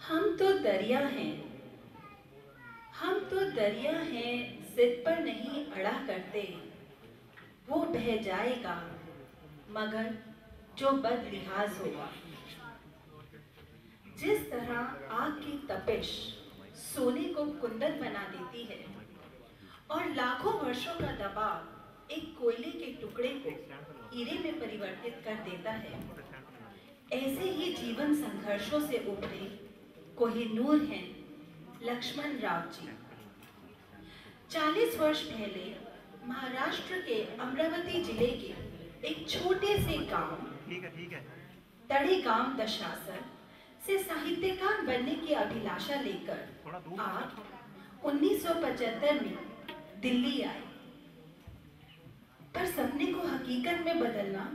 हम तो दरिया हैं। हम तो दरिया हैं जिद पर नहीं अड़ा करते। वो बह जाएगा, मगर जो बद लिहाज होगा। जिस तरह आग की तपिश सोने को कुंदन बना देती है, और लाखों वर्षों का दबाव एक कोयले के टुकड़े को हीरे में परिवर्तित कर देता है ऐसे ही जीवन संघर्षों से उभरे कोहिनूर हैं लक्ष्मण राव जी। 40 वर्ष पहले महाराष्ट्र के अमरावती ज़िले के एक छोटे से गाँव ठीक है ठीक है। तड़े गाँव दशासर से साहित्यकार बनने की अभिलाषा लेकर आप 1975 में दिल्ली आए। पर सपने को हकीकत में बदलना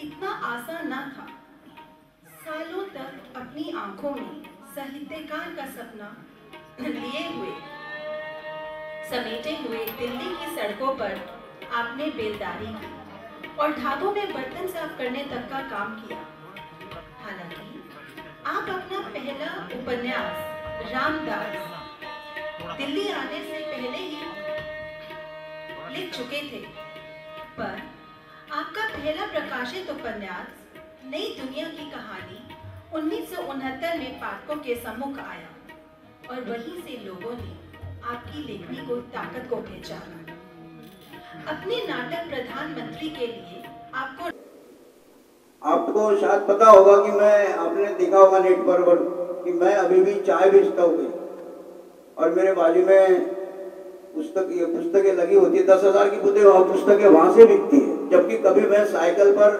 इतना आसान ना था। अपनी आँखों में साहित्यकार का सपना लिए हुए। समेटे हुए दिल्ली की सड़कों पर आपने बेलदारी की और ढाबों में बर्तन साफ़ करने तक का काम किया। हालाँकि, आप अपना पहला उपन्यास, रामदास, दिल्ली आने से पहले ही लिख चुके थे। पर आपका पहला प्रकाशित उपन्यास नई दुनिया की कहानी उन्नीस में पाठकों के सम्मुख आया और वहीं से लोगों ने आपकी लेखनी को ताकत को पहचाना। अपने नाटक प्रधानमंत्री के लिए आपको आपको शायद पता होगा कि मैं, आपने देखा होगा नेट पर पर कि मैं अभी भी चाय बेचता हूँ और मेरे बाजू में पुस्तक, ये पुस्तकें लगी होती है। दस हज़ार की पुस्तकें वहाँ से बिकती है। जबकि कभी मैं साइकिल पर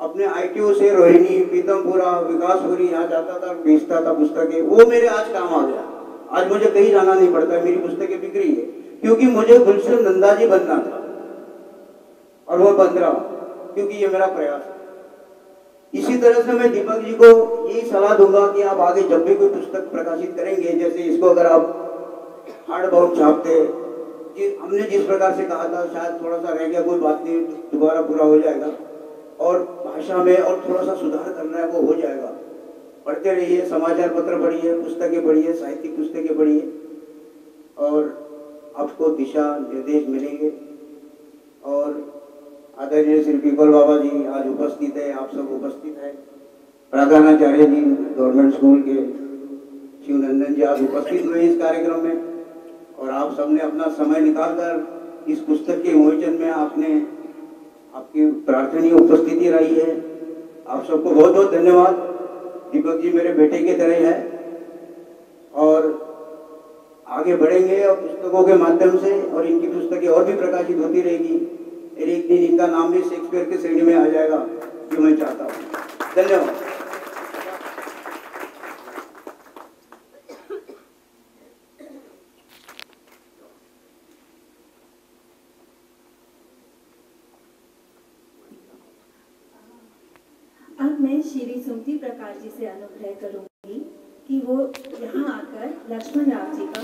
अपने आईटीओ से रोहिणी, पीतमपुरा, विकासपुरी, यहाँ जाता था बेचता था पुस्तकें। वो मेरे आज काम आ गया। आज मुझे कहीं जाना नहीं पड़ता, मेरी पुस्तकें बिक रही है। क्योंकि मुझे गुलशन नंदा जी बनना था। और वो बन रहा क्योंकि ये मेरा प्रयास है। इसी तरह से मैं दीपक जी को यही सलाह दूँगा कि आप आगे जब भी कोई पुस्तक प्रकाशित करेंगे, जैसे इसको अगर आप हार्ड बाउंड छापते कि हमने जिस प्रकार से कहा था, शायद थोड़ा सा रह गया, कोई बात नहीं, दोबारा पूरा हो जाएगा। और भाषा में और थोड़ा सा सुधार करना है, वो हो जाएगा। पढ़ते रहिए, समाचार पत्र पढ़िए, पुस्तकें पढ़िए, साहित्यिक पुस्तकें पढ़िए, और आपको दिशा निर्देश मिलेंगे। और आदरणीय श्री पीपल बाबा जी आज उपस्थित है, आप सब उपस्थित हैं। प्रधानाचार्य जी, गवर्नमेंट स्कूल के शिवनंदन जी आज उपस्थित हुए इस कार्यक्रम में। और आप सबने अपना समय निकालकर इस पुस्तक के विमोचन में आपने आपकी प्रार्थनीय उपस्थिति रही है। आप सबको बहुत बहुत धन्यवाद। दीपक जी मेरे बेटे की तरह हैं और आगे बढ़ेंगे और पुस्तकों के माध्यम से और इनकी पुस्तकें और भी प्रकाशित होती रहेगी। एक दिन इनका नाम भी शेक्सपियर की श्रेणी में आ जाएगा जो मैं चाहता हूँ। धन्यवाद। मैं श्री सुमती प्रकाश जी से अनुग्रह करूँगी कि वो यहाँ आकर लक्ष्मण राव जी का